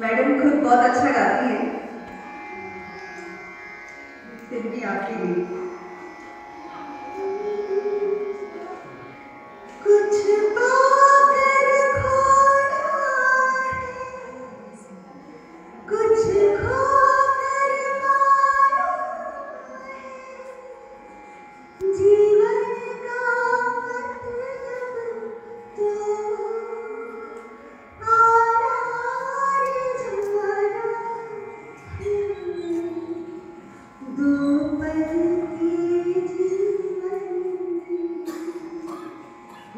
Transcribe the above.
Madam खुद बहुत अच्छा गाती हैं। फिर भी आपके लिए।